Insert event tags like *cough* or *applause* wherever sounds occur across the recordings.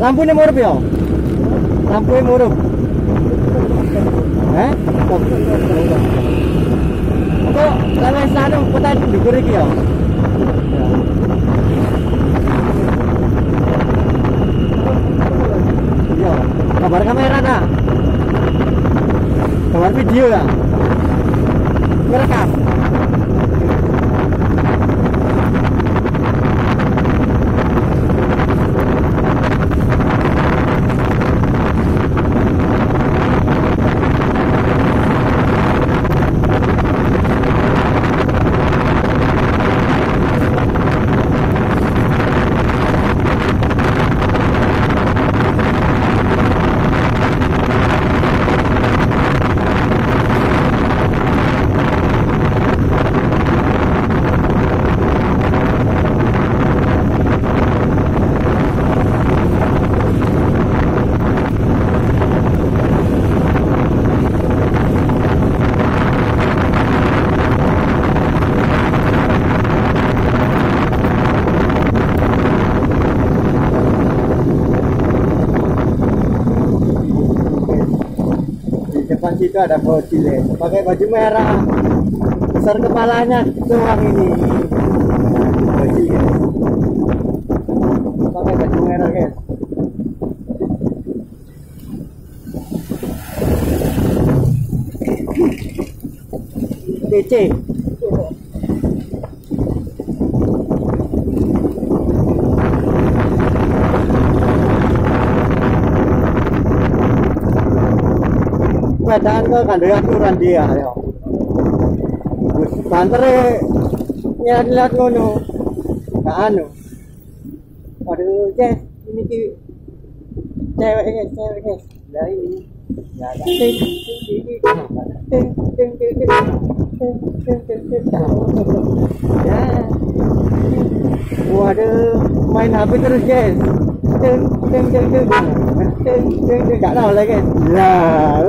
Lampu ini murup ya? Lampu ini murup. Eh? Kok lawan sana kota dhuwur iki ya? Iya, kabar kamera nak. Kabar video ya. Merekam. di situ ada bocil pakai baju merah. Besar kepalanya doang ini. Bocil ya. pakai baju merah guys. DC ke kandai aturan dia ya. Santere ni adalah kono. Tak anu. Pada tu je ini ki cewek ke cewek ke. Dah ini. Ya dah. Ting ting ting ting Ya. Waduh, main HP terus, guys. Ting ting ting ting. Ting ting ting enggak tahu lagi, guys. Lah.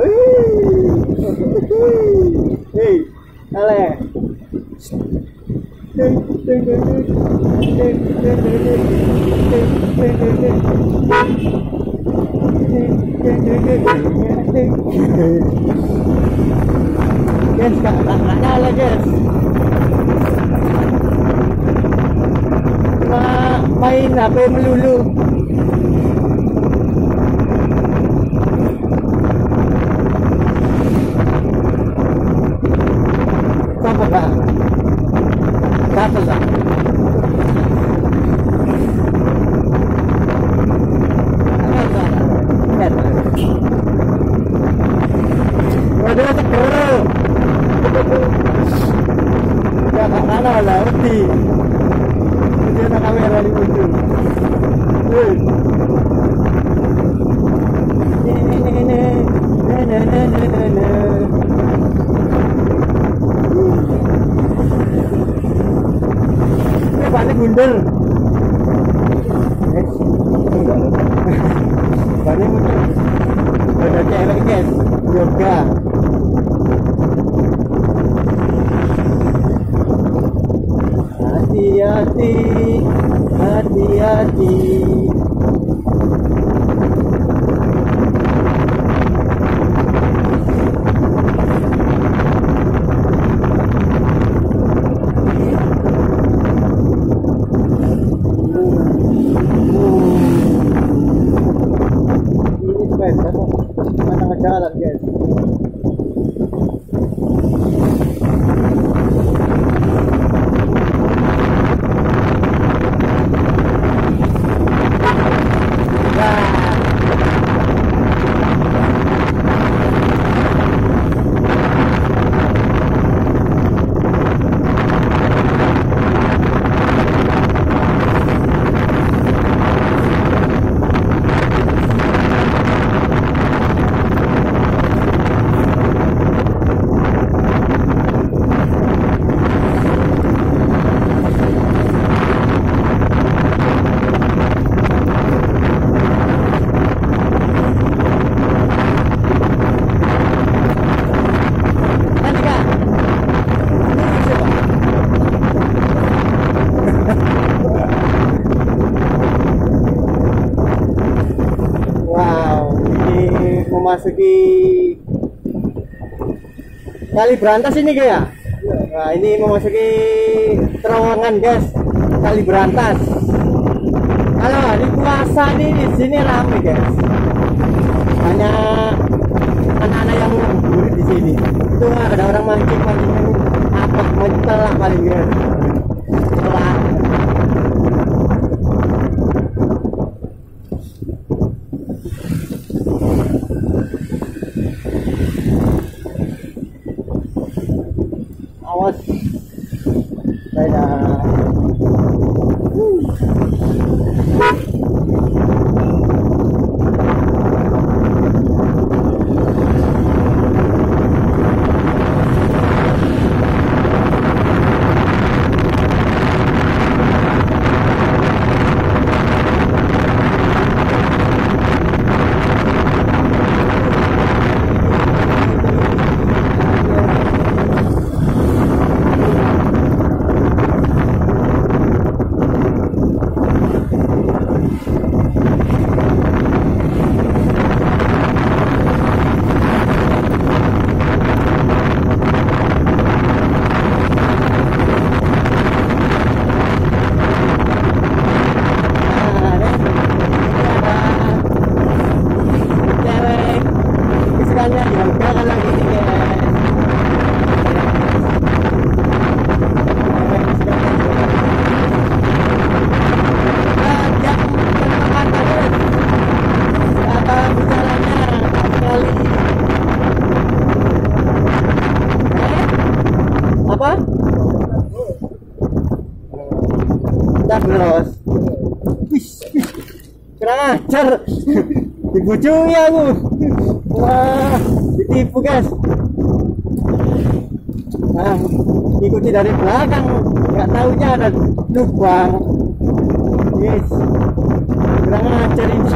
Hei, ale. Guys, kak, ale guys. Ma main apa melulu? Kak? Siapa kak? Waduh, sekeru. Ya, kak mana lah, ngerti. Ini ada kamera di ujung. Wih. Ini bannya gundul. Bannya gundul. Ada cewek guys, yoga. Hati-hati, hati-hati. Ini guys, ano? Mana jalan guys? Memasuki kali berantas ini kayak nah ini memasuki terowongan guys. Kali berantas. Kalau hari puasa nih di sini ramai guys. Banyak anak-anak yang ngabuburit di sini. Itu ada orang mancing mancing apa? Mentel lah paling guys setelah awas saya cewek istilahnya yoga kalau gini guys Ah, jam pertama guys. Apa bicaranya kali Eh? Apa? Caglos Wis, kurang ajar. Dibujui aku. Wah ditipu guys. Nah ikuti dari belakang. Nggak tahunya ada lubang. Yes. Kurang ajar ini.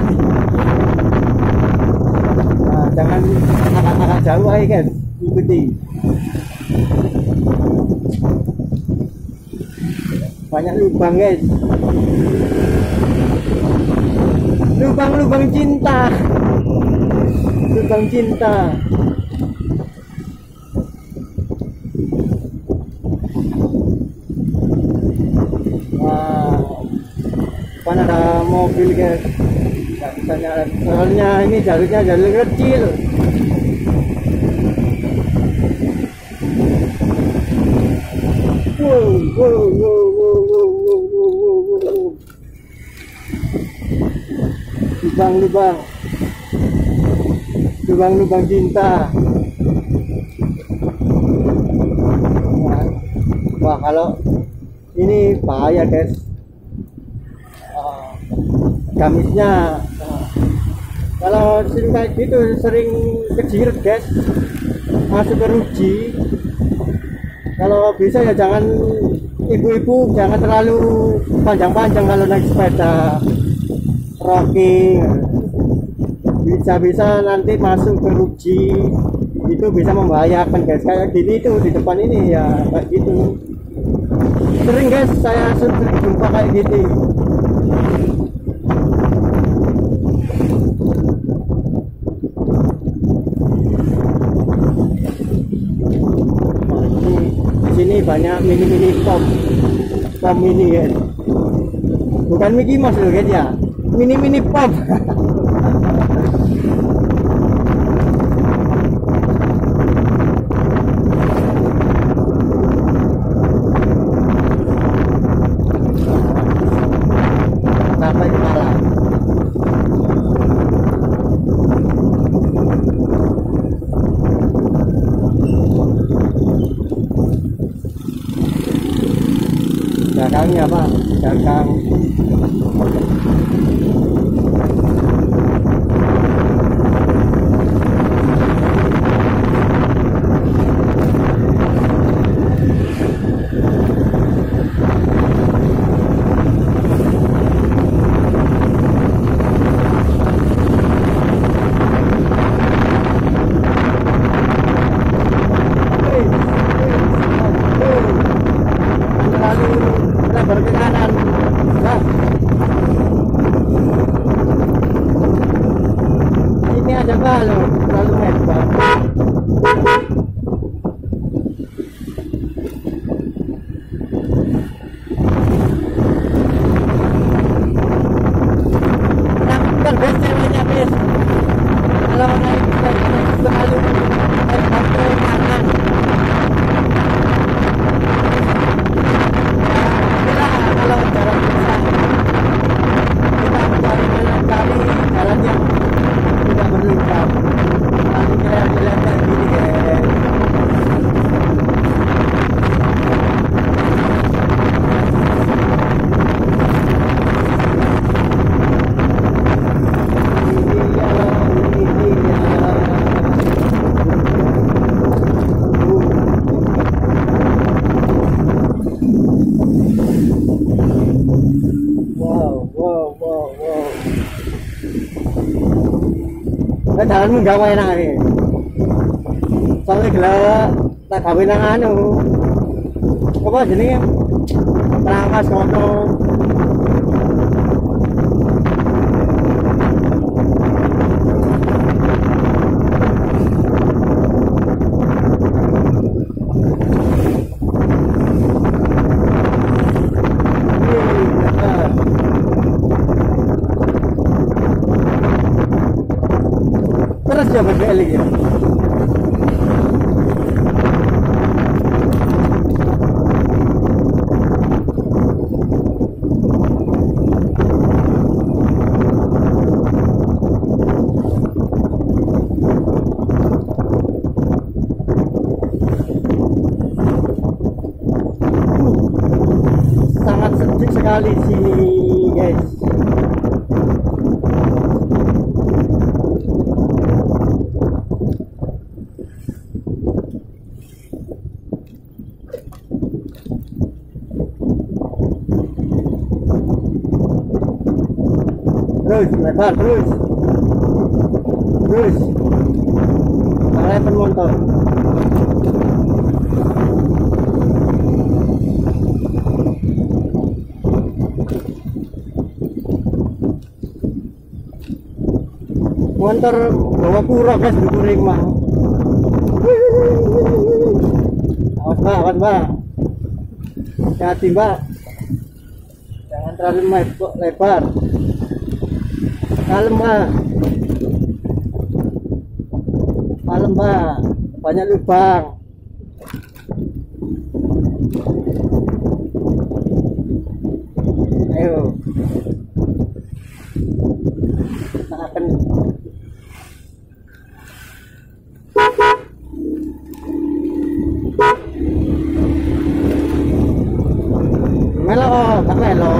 Nah, jangan agak-agak jauh aja guys. Ikuti banyak lubang guys. Lubang-lubang cinta. Lubang cinta. Wah kan ada mobil guys. Nggak bisa nyala. Soalnya ini jalurnya jalur kecil lubang-lubang. Lubang-lubang cinta. Wah, kalau ini bahaya guys Ah, gamisnya ah, kalau sering kayak gitu sering kejirat guys masuk ke ruji. Kalau bisa ya jangan ibu-ibu jangan terlalu panjang-panjang kalau naik sepeda rocking bisa-bisa nanti masuk ke ruji. Itu bisa membahayakan guys. Kayak gini itu di depan ini ya kayak gitu. Sering guys saya sering jumpa kayak gini. Ini sini banyak mini mini pom pom mini ya bukan Mickey Mouse loh guys ya mini mini pop dagangnya pak. Dagang. Lah jalanmu enak iki. Soale gelek tak gawe nang anu. Apa jenenge? Trangas kono. Terus ya balik ya. sangat sejuk sekali sini guys terus lebar terus Montor bawa pura guys di kuring mah. Awas mbak, awas mbak. Hati mbak. Jangan terlalu lebar. Kalem mbak. Kalem mbak. Banyak lubang. Ayo. Kita akan Melo, tak melo.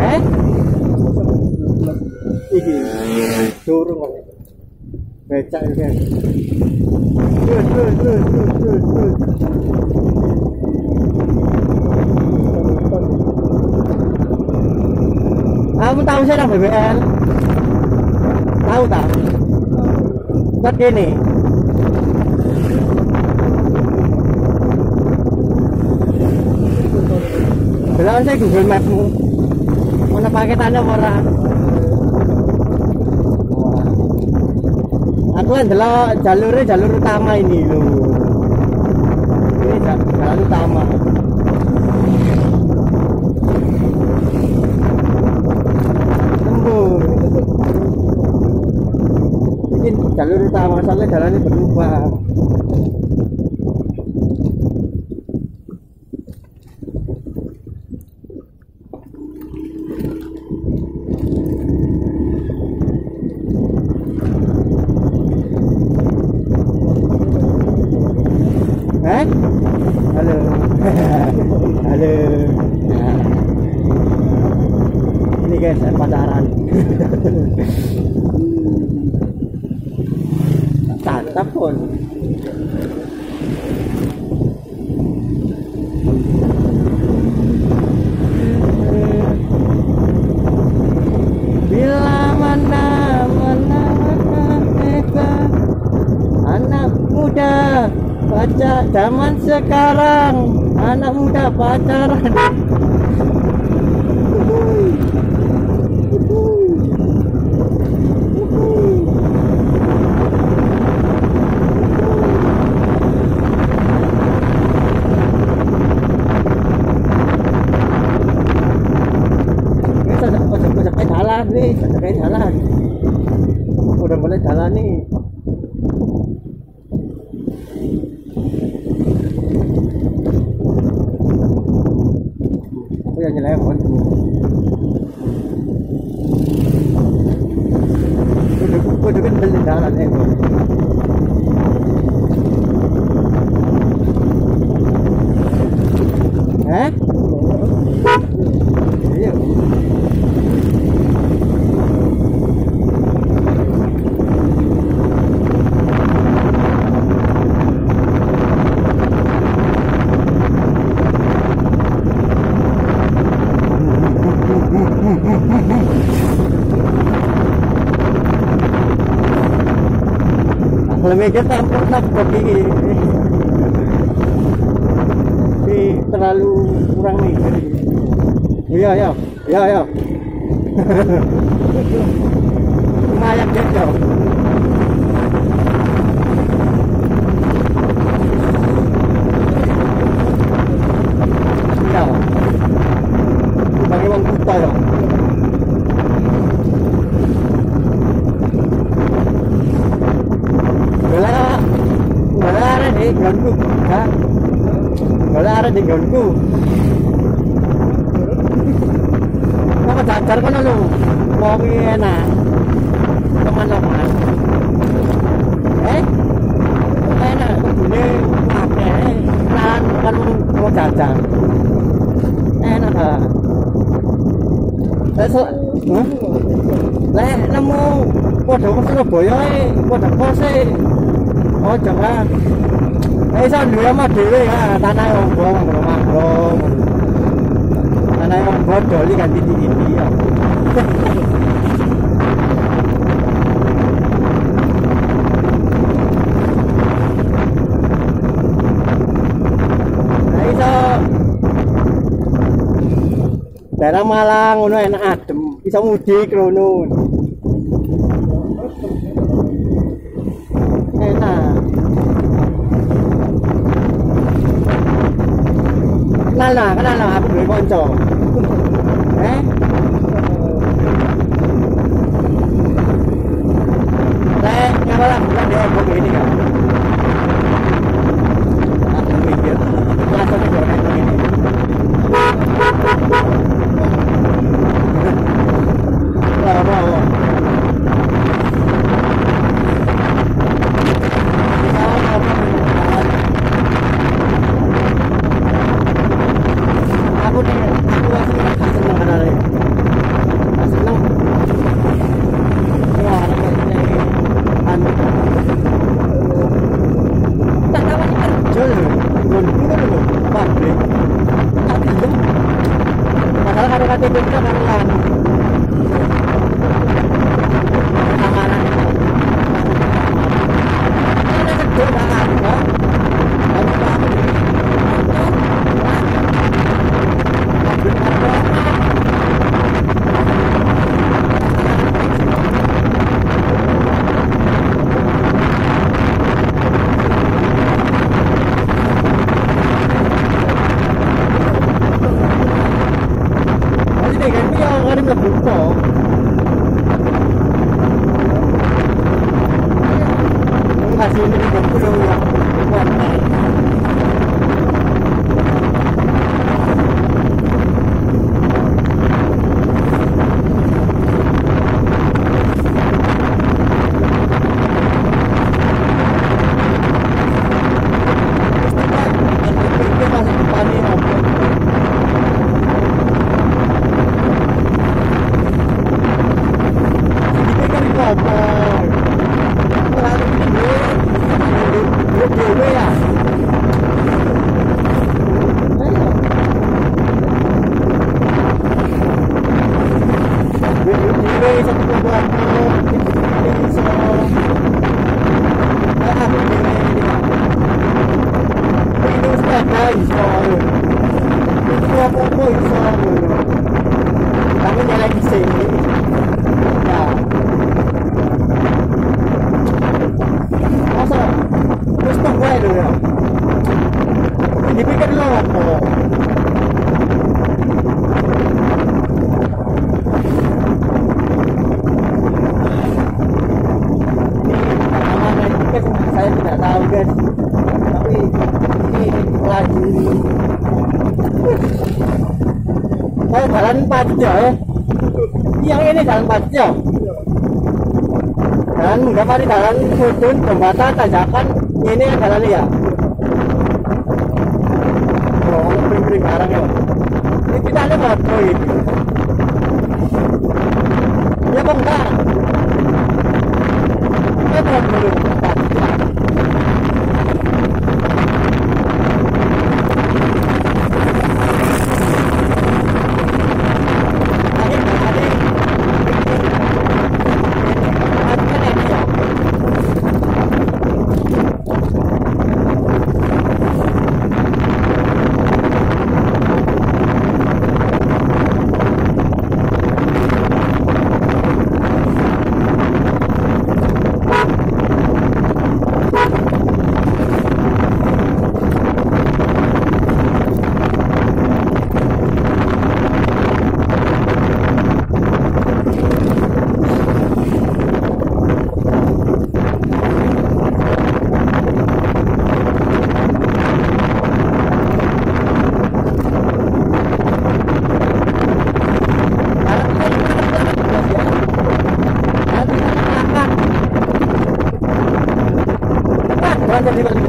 Eh? Iki turun kok. Becak iki. Terus terus terus terus terus terus. Kamu tahu saya nang BBL? Tahu tak? Buat gini. Belakang saya Google Mapmu. Mana paketannya ora? Aku kan jalurnya jalur utama ini loh. Ini ja- jalan utama. Tembus. Ini jalur utama soalnya jalannya berubah. Eh? Halo. Halo. Nah. Ini guys, saya pacaran. Mana teka anak muda baca zaman sekarang. Anak muda pacaran Sampai jalan nih, sampai jalan. Udah mulai jalan nih. Aku yang nyelewon. Udah, udah kan beli jalan ya. Bro. Eh? Lebih kita pernah pergi si terlalu kurang mikir iya ya iya ya *laughs* lumayan jauh di gonku ha boleh ada di gonku kamu cacar kan lu. Mau enak. Teman lo mas. Eh? Enak? Kok gini kan kan mau cacar enak ha besok Lah nemu. Padha Surabaya e padha kose. Oh jangan. Eh iso ndelok dhewe ya tanah ombo ngono mangro Tanah ombo doli ganti di ini ya. Daerah Malang ngono enak adem, iso mudik ngono. าหนาก็นาดหนาผมเลยบอลจ่อ Nggak pada jalan sudut jembatan tanjakan ini jalan ya. Oh, pering-pering barang ya. Ini kita ada foto ini. Ya enggak. Ya bang dulu. aja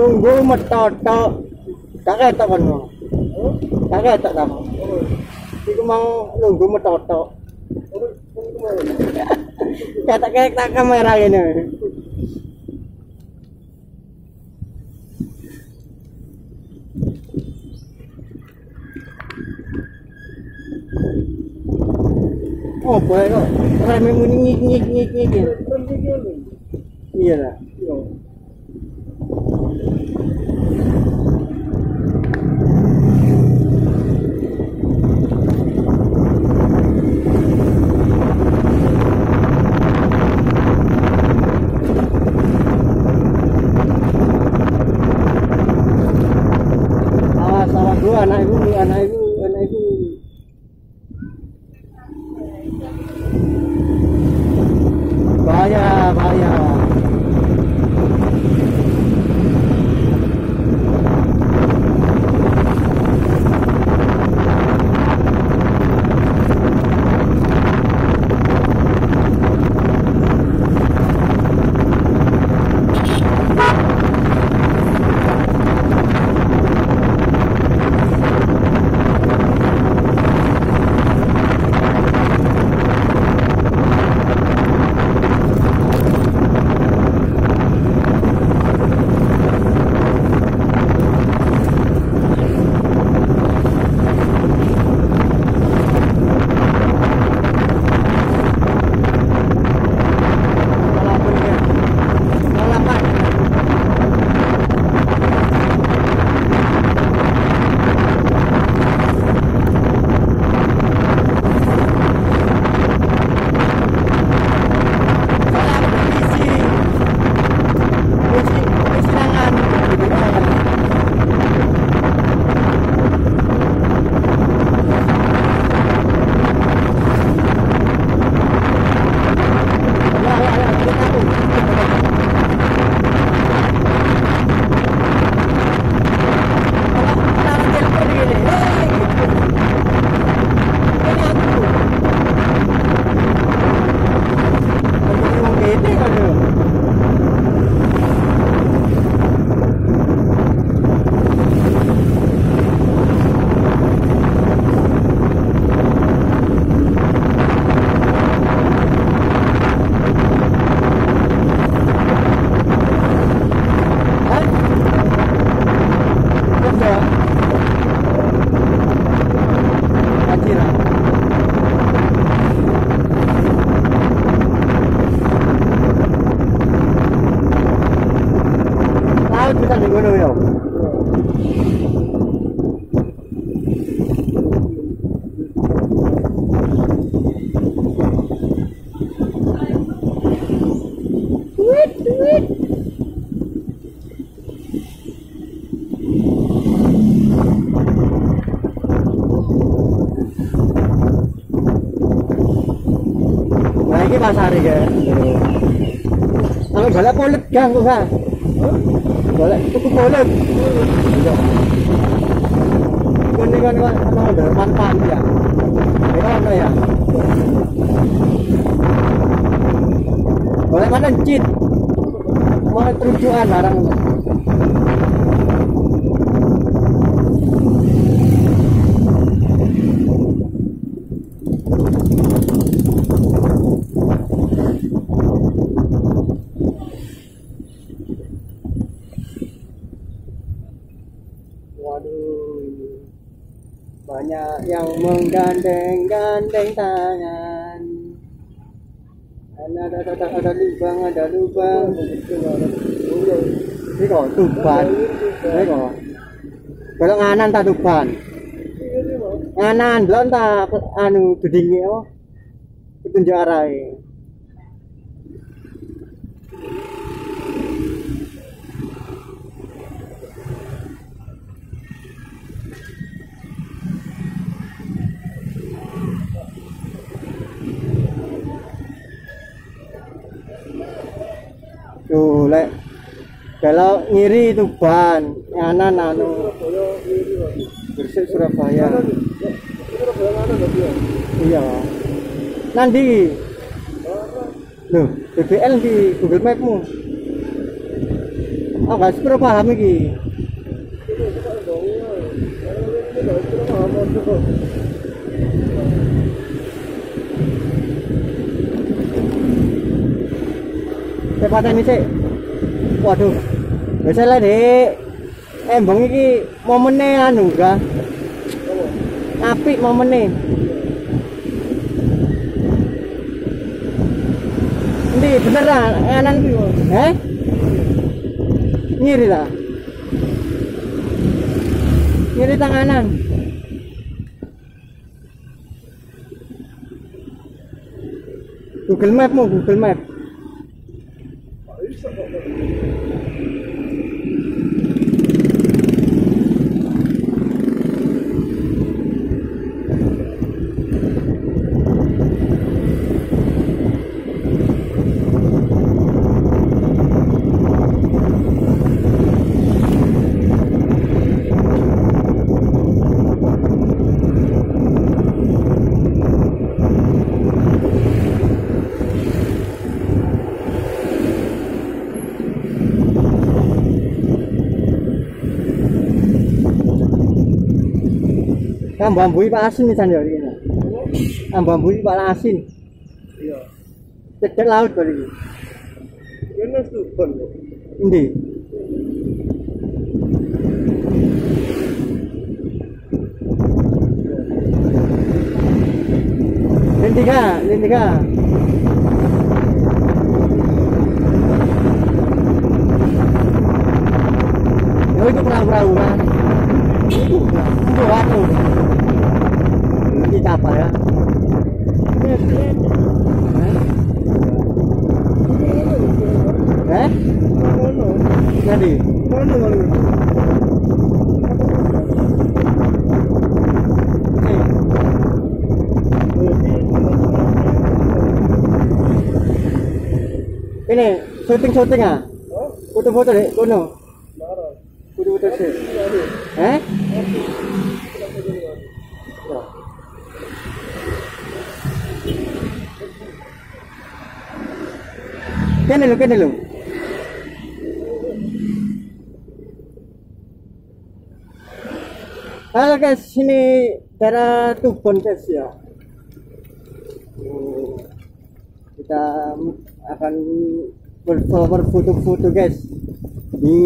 Nunggu metoto. Kakek tak kan? Kakek tak kamu? Iku mau nunggu metoto. Kata kayak tak kamera ini. Oh, boleh kok. Rame muni ngik ngik ngik ngik. Iya lah. Awas, awas dulu anak ibu, anak ibu, Ini pasar ya. Kalau balap polet gang kok, Kak. Boleh, tuku boleh. Ini kan kan ano ada manfaat ya. Itu ano ya? Boleh mana cheat? Mau terujuan barang. yang menggandeng-gandeng tangan ada ada ada lubang ada lubang. Ini kok tuban ini kok? Kalau nganan tak tuban nganan belum tak anu gedingnya apa petunjuk arahnya Tuh, lek kalau ngiri itu ban, nganan anu Gresik Surabaya. Iya. Nanti. Loh, BBL di Google Mapmu. Oh, gak sepiro paham iki. Cepatan ini sih. Waduh. Bisa lah dek. Embong iki momennya anu enggak. Apik momennya. Ndi bener lah kanan. Eh? Ngiri lah. Ngiri tanganan. Google Map mu, Google Map. Bambu Pak Asin misalnya hari ini. Bambu Pak Asin. Iya. Cedek laut kali ini. Kene stuben. Endi? Lintiga, lintiga. Oh itu perahu-perahu kan? Ini syuting syuting ah? Foto-foto deh, kono. Foto-foto sih. Eh? Kene lo, kene lo. Halo guys, sini daerah Tubon guys ya. Kita akan berfoto foto-foto guys di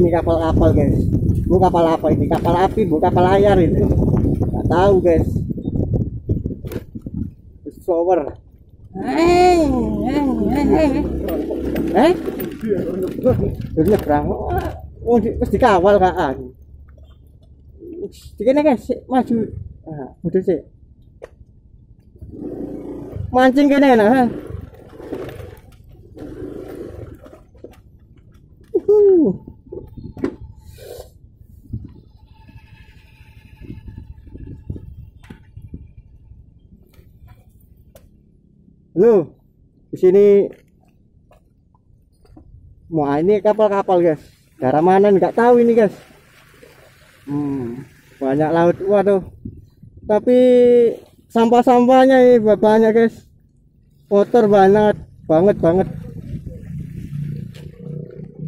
ini kapal-kapal guys. Bu kapal apa ini? Kapal api, bu kapal layar itu. Nggak tahu guys. Shower. Eh, eh, Udah nyebrang. Oh, di, mesti dikawal kan. Dikene guys, maju. Ah, udah sih. Mancing kene nah. Halo, di sini Wah ini kapal-kapal guys. Daerah mana nggak tahu ini guys. Hmm, banyak laut. Waduh. Tapi sampah-sampahnya ini banyak guys. Motor banyak banget banget.